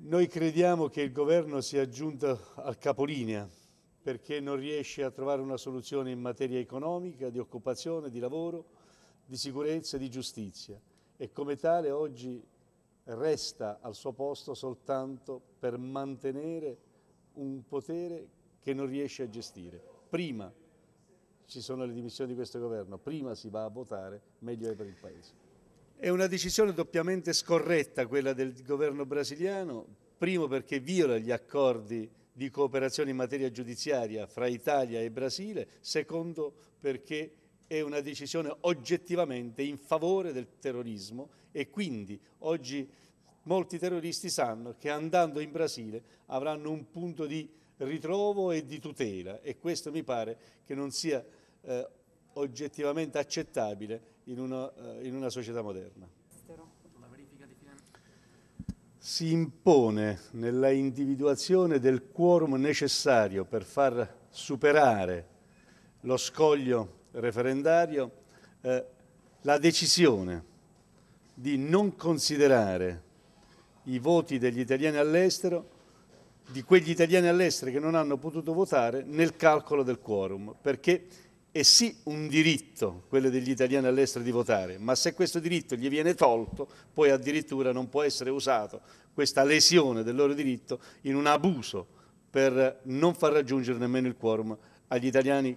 Noi crediamo che il governo sia giunto al capolinea perché non riesce a trovare una soluzione in materia economica, di occupazione, di lavoro, di sicurezza e di giustizia e come tale oggi resta al suo posto soltanto per mantenere un potere che non riesce a gestire. Prima ci sono le dimissioni di questo governo, prima si va a votare, meglio è per il Paese. È una decisione doppiamente scorretta quella del governo brasiliano, primo perché viola gli accordi di cooperazione in materia giudiziaria fra Italia e Brasile, secondo perché è una decisione oggettivamente in favore del terrorismo e quindi oggi molti terroristi sanno che andando in Brasile avranno un punto di ritrovo e di tutela e questo mi pare che non sia eh, oggettivamente accettabile in una, eh, in una società moderna. Si impone nella individuazione del quorum necessario per far superare lo scoglio referendario eh, la decisione di non considerare i voti degli italiani all'estero, di quegli italiani all'estero che non hanno potuto votare nel calcolo del quorum, perché è sì un diritto, quello degli italiani all'estero, di votare, ma se questo diritto gli viene tolto, poi addirittura non può essere usato questa lesione del loro diritto in un abuso per non far raggiungere nemmeno il quorum agli italiani